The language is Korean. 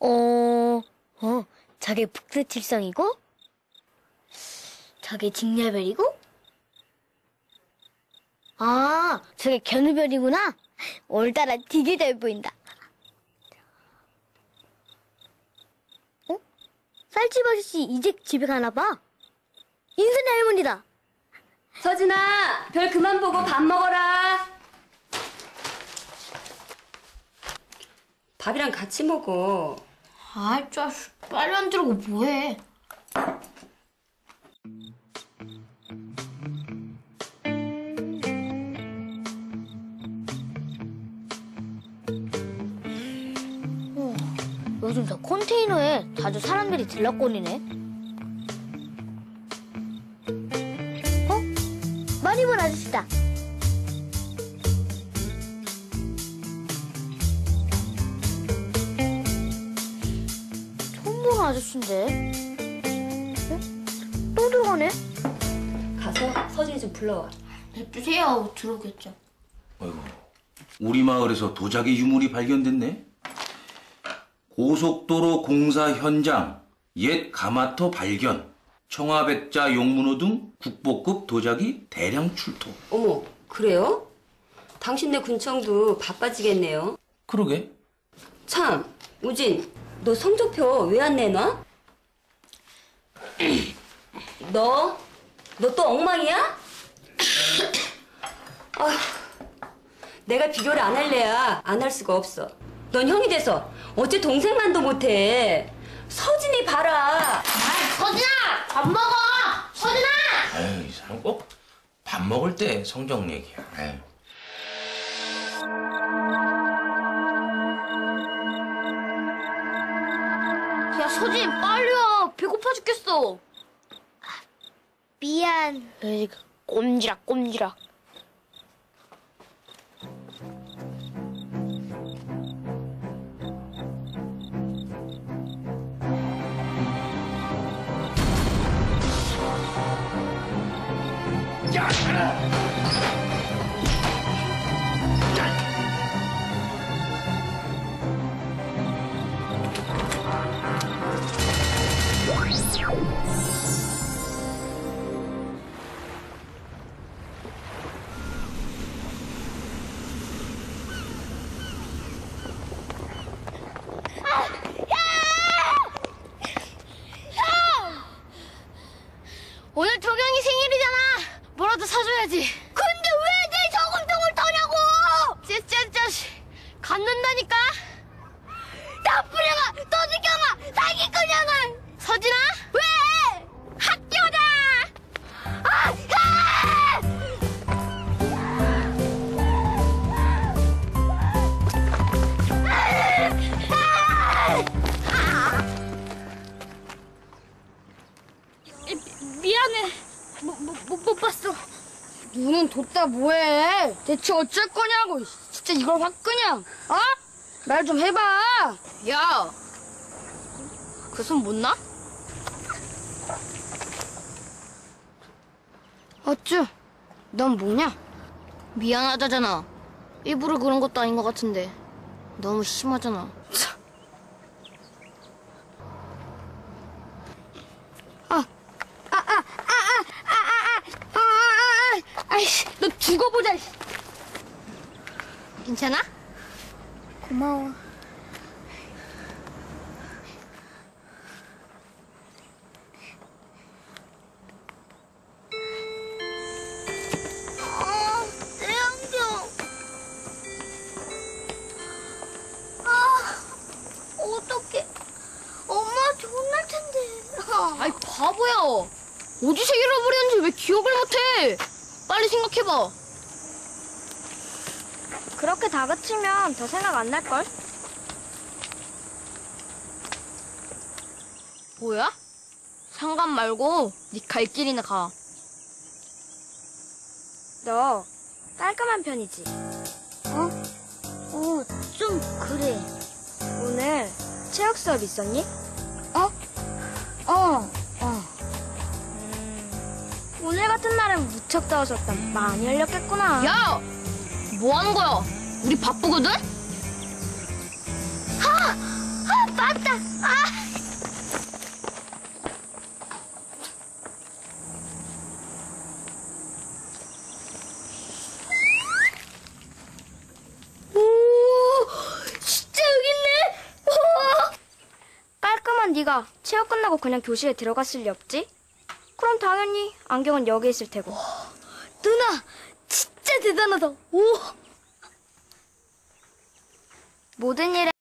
어, 어, 저게 북두칠성이고, 저게 직녀별이고, 아, 저게 견우별이구나. 오늘따라 되게 잘 보인다. 어? 쌀집 아저씨 이제 집에 가나 봐. 인순이 할머니다. 서진아, 별 그만 보고 밥 먹어라. 밥이랑 같이 먹어. 아이, 자식. 빨리 안 들어고 뭐해. 어, 요즘 저 컨테이너에 자주 사람들이 들락거리네. 어? 많이 본 아저씨다. 아저씨인데. 어? 또 들어가네? 가서 서진이 좀 불러와. 냅두세요. 들어오겠죠. 아이고, 우리 마을에서 도자기 유물이 발견됐네. 고속도로 공사 현장, 옛 가마터 발견, 청아백자 용문호 등 국보급 도자기 대량 출토. 어머, 그래요? 당신네 군청도 바빠지겠네요. 그러게. 참, 우진, 너 성적표 왜 안 내놔? 너, 너 또 엉망이야? 아휴, 내가 비교를 안 할래야 안 할 수가 없어. 넌 형이 돼서 어째 동생만도 못해. 서진이 봐라. 서진아! 밥 먹어! 서진아! 아유, 이 사람 꼭 밥 먹을 때 성적 얘기야. 아유. 서진, 빨리 와. 배고파 죽겠어. 미안. 에이, 꼼지락, 꼼지락. 오 뭐라도 사줘야지. 근데 왜 내 저금통을 터냐고! 쟤쟤쟤 갖는다니까. 나쁘려가 도둑경아 사기꾼이야만. 서진아 눈은 뒀다 뭐해? 대체 어쩔 거냐고. 진짜 이걸 확 그냥. 어? 말 좀 해봐. 야, 그 손 못 나? 어쭈? 넌 뭐냐? 미안하다잖아. 일부러 그런 것도 아닌 것 같은데. 너무 심하잖아. 아, 아, 아, 아이씨, 너 두고 보자. 이씨. 괜찮아? 고마워. 아, 내 안경. 아, 어떡해. 엄마한테 혼날 텐데. 아이, 바보야. 어디서 잃어버렸는지 왜 기억을 못해? 빨리 생각해봐. 그렇게 다그치면 더 생각 안 날걸? 뭐야? 상관 말고 네 갈 길이나 가. 너 깔끔한 편이지? 어? 어, 좀 그래. 오늘 체육 수업 있었니? 날은 무척 더워졌다. 많이 흘렸겠구나. 야! 뭐 하는 거야? 우리 바쁘거든? 아! 아, 맞다. 아. 오, 진짜 여기 있네. 와. 깔끔한 네가 체육 끝나고 그냥 교실에 들어갔을 리 없지? 그럼 당연히 안경은 여기 있을 테고. 누나, 진짜 대단하다. 오. 모든 일에